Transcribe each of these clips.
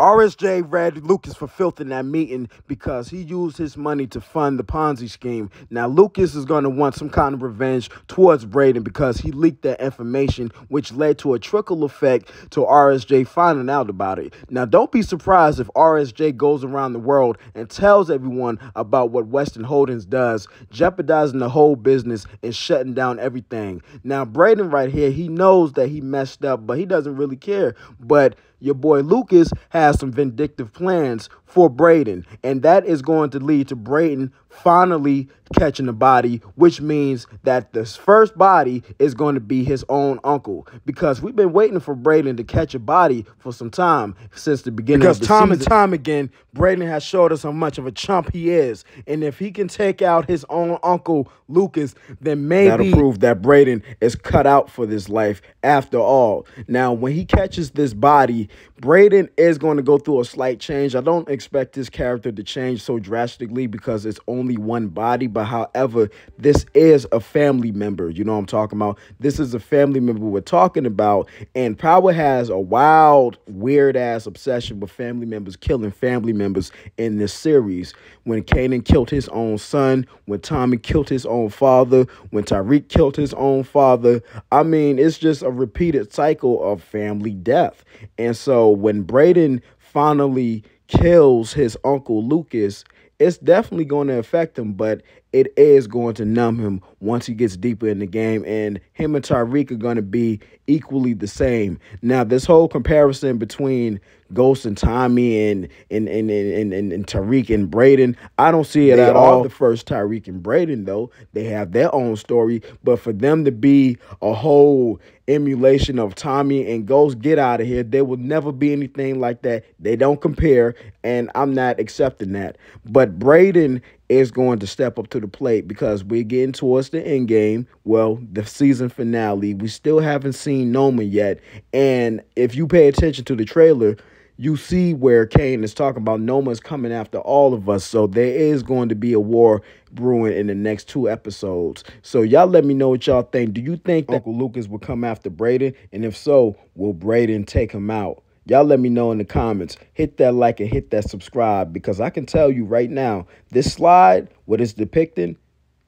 RSJ read Lucas for filth in that meeting because he used his money to fund the Ponzi scheme. Now, Lucas is going to want some kind of revenge towards Brayden because he leaked that information, which led to a trickle effect to RSJ finding out about it. Now, don't be surprised if RSJ goes around the world and tells everyone about what Weston Holdings does, jeopardizing the whole business and shutting down everything. Now, Brayden right here, he knows that he messed up, but he doesn't really care. But your boy Lucas has some vindictive plans for Brayden, and that is going to lead to Brayden finally catching the body, which means that this first body is going to be his own uncle. Because we've been waiting for Brayden to catch a body for some time since the beginning because of the time season. and time again, Brayden has showed us how much of a chump he is. And if he can take out his own uncle Lucas, then maybe that'll prove that Brayden is cut out for this life after all. Now, when he catches this body, Brayden is going to go through a slight change. I don't expect this character to change so drastically because it's only one body. But however, this is a family member. You know what I'm talking about? This is a family member we're talking about. And Power has a wild, weird ass obsession with family members killing family members in this series. When Kanan killed his own son, when Tommy killed his own father, when Tariq killed his own father. I mean, it's just a repeated cycle of family death. And so when Brayden finally kills his uncle Lucas, it's definitely going to affect him, but it is going to numb him once he gets deeper in the game. And him and Tariq are going to be equally the same. Now, this whole comparison between Ghost and Tommy and and and and, and, and Tariq and Brayden. I don't see it they at all. The first Tariq and Brayden though, they have their own story. But for them to be a whole emulation of Tommy and Ghost, get out of here. There will never be anything like that. They don't compare, and I'm not accepting that. But Brayden is going to step up to the plate because we're getting towards the end game. Well, the season finale. We still haven't seen Noma yet. And if you pay attention to the trailer, you see where Cane is talking about Noma is coming after all of us. So there is going to be a war brewing in the next two episodes. So y'all let me know what y'all think. Do you think that Uncle Lucas will come after Brayden? And if so, will Brayden take him out? Y'all let me know in the comments. Hit that like and hit that subscribe because I can tell you right now, this slide, what it's depicting,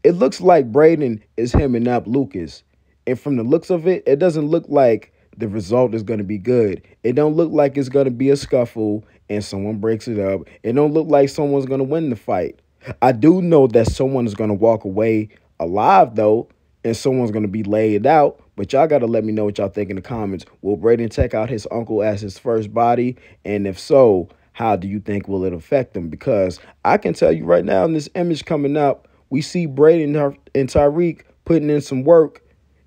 it looks like Brayden is hemming up Lucas. And from the looks of it, it doesn't look like the result is going to be good. It don't look like it's going to be a scuffle and someone breaks it up. It don't look like someone's going to win the fight. I do know that someone is going to walk away alive, though, and someone's going to be laid out. But y'all got to let me know what y'all think in the comments. Will Brayden take out his uncle as his first body? And if so, how do you think will it affect him? Because I can tell you right now in this image coming up, we see Brayden and Tariq putting in some work.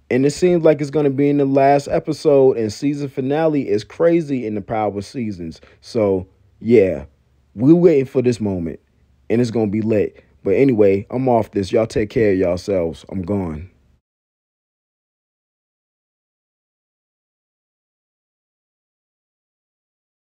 And it seems like it's going to be in the last episode. And season finale is crazy in the Power seasons. So, yeah, we're waiting for this moment. And it's going to be lit. But anyway, I'm off this. Y'all take care of yourselves. I'm gone.